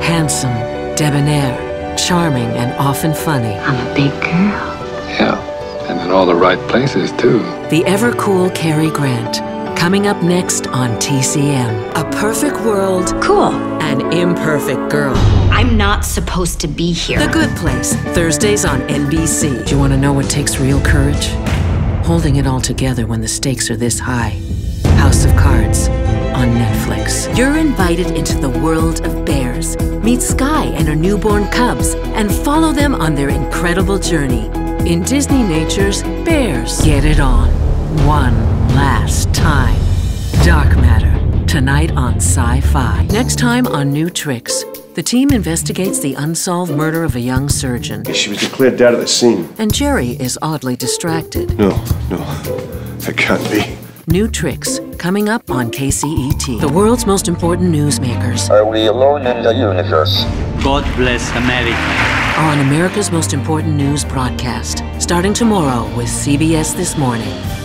Handsome, debonair, charming, and often funny. I'm a big girl. Yeah, and in all the right places, too. The ever cool Cary Grant. Coming up next on TCM. A perfect world. Cool. An imperfect girl. I'm not supposed to be here. The Good Place. Thursdays on NBC. Do you want to know what takes real courage? Holding it all together when the stakes are this high. House of Cards on Netflix. You're invited into the world of bears. Meet Sky and her newborn cubs and follow them on their incredible journey. In Disneynature's Bears. Get it on. One last time. Dark Matter. Tonight on Syfy. Next time on New Tricks. The team investigates the unsolved murder of a young surgeon. She was declared dead at the scene. And Jerry is oddly distracted. No, no, that can't be. New Tricks, coming up on KCET. The world's most important newsmakers Are we alone in the universe? God bless America. are on America's most important news broadcast, starting tomorrow with CBS This Morning.